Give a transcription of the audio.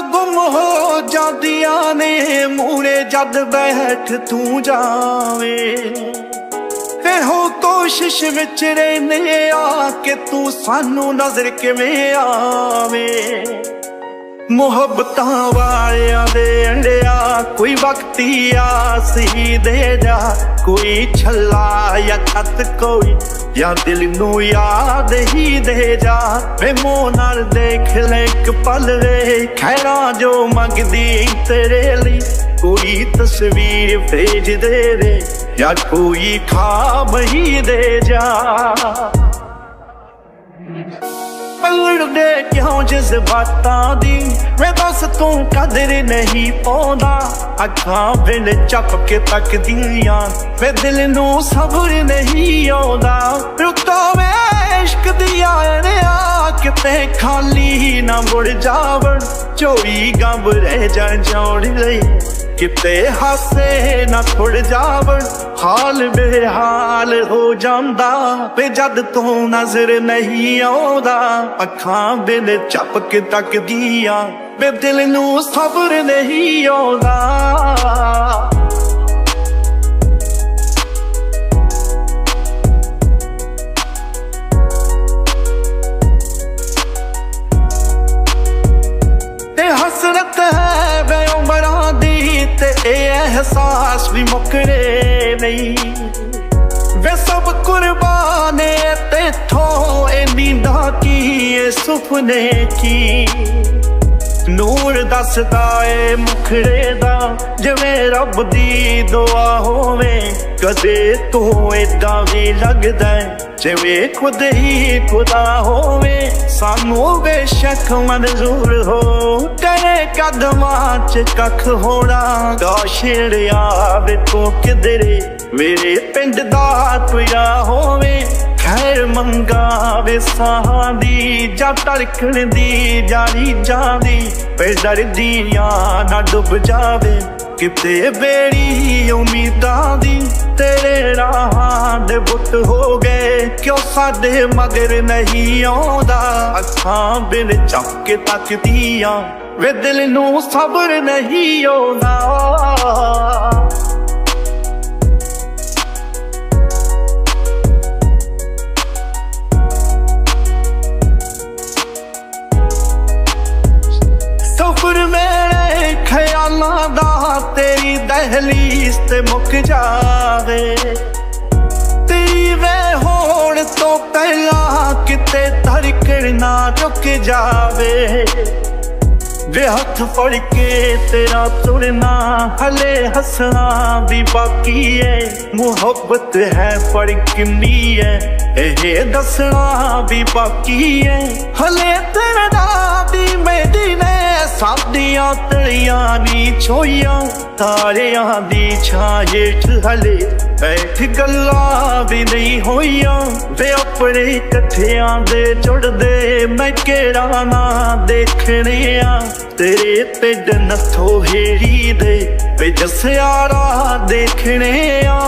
ਗੁੰਮ ਹੋ ਜਾਂਦੀਆਂ ਨੇ ਮੂਰੇ ਜਦ ਬੈਠ ਤੂੰ ਜਾਵੇਂ। ਇਹੋ ਕੋਸ਼ਿਸ਼ ਵਿੱਚ ਰਹਿਨੇ ਆ ਕਿ ਤੂੰ ਸਾਨੂੰ ਨਜ਼ਰ ਕਿਵੇਂ ਆਵੇਂ। ਮੁਹੱਬਤਾਂ ਵਾਲਿਆਂ ਦੇ ਅੰਡਿਆ, ਕੋਈ ਵਕਤੀ ਆਸੀ ਦੇ ਜਾ, ਕੋਈ ਛੱਲਾ ਜਾਂ ਖਤ ਕੋਈ, ਜਾਂ ਦਿਲ ਨੂੰ ਯਾਦ ਹੀ ਦੇ ਜਾ। ਵੇ ਮੋਹ ਨਾਲ ਦੇਖ ਲੈ ਇੱਕ ਪਲ ਵੇ, ਖੈਰਾਂ ਜੋ ਮੰਗਦੀ ਤੇਰੇ ਲਈ। ਕੋਈ ਤਸਵੀਰ ਭੇਜ ਦੇ ਰੇ ਜਾਂ ਕੋਈ ਖਾਬ ਹੀ ਦੇ ਜਾ। ਪਲੜਦੇ ਕਿਉਂ ਜਜ਼ਬਾਤਾਂ ਦੀ? ਵੇ ਦੱਸ ਤੂੰ ਕਦਰ ਨਹੀਂ ਪਾਉਂਦਾ। ਅੱਖਾਂ ਵੇਲੇ ਚੱਪ ਕੇ ਤੱਕਦੀਆਂ। ਵੇ ਦਿਲ ਨੂੰ ਸਬਰ ਨਹੀਂ ਆਉਂਦਾ। ਰੁਕੋ ਵੇ ਇਸ਼ਕ ਦੀ ਆਏ ਆ ਕਿਤੇ ਖਾਲੀ ਨਾ ਮੁੜ ਜਾਵਣ। ਚੋਈ ਗੰਬ ਰਹਿ ਜਾ ਜੋੜ ਲਈ। ਕਿਤੇ ਹਾਸੇ ਨਾ ਖੁੜ ਜਾਵਣ, ਹਾਲ ਬੇਹਾਲ ਹੋ ਜਾਂਦਾ। ਵੇ ਜਦ ਤੂੰ ਨਜ਼ਰ ਨਹੀਂ ਆਉਂਦਾ, ਅੱਖਾਂ ਬਿਨ ਚਪਕ ਤੱਕਦੀਆਂ ਵੇ ਦਿਲ ਨੂੰ ਸਬਰ ਨਹੀਂ ਆਉਂਦਾ। ਵੀ ਮੁਕਰੇ ਨਹੀਂ। ਵੇ ਸਭ ਕੁਰਬਾਨੇ ਤੇਥੋਂ ਇਹ ਨੀਂਦਾਂ ਕੀ ਇਹ ਸੁਪਨੇ ਕੀ? ਨੂਰ ਦੱਸਦਾ ਏ ਮੁਖੜੇ ਦਾ, ਜਿਵੇਂ ਰੱਬ ਦੀ ਦੁਆ ਹੋਵੇ। ਕਦੇ ਤੂੰ ਏਦਾਂ ਵੀ ਲੱਗਦਾ ਜਿਵੇਂ ਖੁਦ ਹੀ ਖੁਦਾ ਹੋਵੇ, ਸਾਨੂੰ ਬੇਸ਼ੱਕ ਮਨਜ਼ੂਰ ਹੋ। ਤੇਰੇ ਕਦਮਾਂ 'ਚ ਕੱਖ ਹੋਣਾ ਕਾਸ਼ੜਿਆ ਵੇ ਤੂੰ ਕਿਧਰੇ? ਮੇਰੇ ਪਿੰਡ ਦਾ ਤੁਆ ਹੋਵੇ, ਖੈਰ ਮੰਗਾ ਵੇ ਸਾਹਾਂ ਦੀ ਜਾਂ ਧੜਕਣ ਦੀ ਜਾਰੀ ਜਾਂਦੀ ਪੇ ਡਰਦੀਆਂ ਨਾ ਡੁੱਬ ਜਾਵੇ। ਕਿਤੇ ਬੇੜੀ ਉਮੀਦਾਂ ਦੀ, ਤੇਰੇ ਰਾਹਾਂ ਦੇ ਬੁੱਤ ਹੋ ਗਏ। ਕਿਉਂ ਸਾਡੇ ਮਗਰ ਨਹੀਂ ਆਉਂਦਾ? ਅੱਖਾਂ ਬਿਨ ਚੱਕ ਕੇ ਤੱਕਦੀਆਂ, ਵੇ ਦਿਲ ਨੂੰ ਸਬਰ ਨਹੀਂ ਆਉਂਦਾ। ਸਫਰ ਮੇਰੇ ਤੇਰੀ ਤੇ ਮੁੱਕ ਜਾਵੇ। ਤੇਰੀ ਹੋਣ ਤੋਂ ਪਹਿਲਾਂ ਕਿਤੇ ਧੜਕਣ ਨਾ ਰੁਕ ਜਾਵੇ। ਵੇ ਹੱਥ ਫੜ ਕੇ ਤੇਰਾ ਤੁਰਨਾ ਹਲੇ ਹੱਸਣਾ ਵੀ ਬਾਕੀ ਏ। ਮੁਹੱਬਤ ਹੈ ਪਰ ਕਿੰਨੀ ਏ, ਇਹ ਦੱਸਣਾ ਵੀ ਬਾਕੀ ਏ। ਹਲੇ ਤੇਰਾ ਨਾਮ ਦੀ ਮੇਦੀ ਨੇ ਸਾਡੀਆਂ ਤਲੀਆਂ ਵੀ ਛੋਈਆਂ, ਤਾਰਿਆਂ ਦੀ ਛਾਂ ਹੇਠ ਹਲੇ ਬੈਠ ਗੱਲਾਂ ਵੀ ਨਹੀਂ ਹੋਈਆਂ। ਵੇ ਆਪਣੇ ਇਕੱਠਿਆਂ ਦੇ ਜੁੜਦੇ ਮੈਂ ਕਿਹੜਾ ਨਾ ਦੇਖਣੇ ਆ ਤੇਰੇ ਪਿੰਡ ਨੱਥੋ ਹੇੜੀ ਦੇ ਵੇ ਜਸਿਆਰਾ ਦੇਖਣੇ ਆ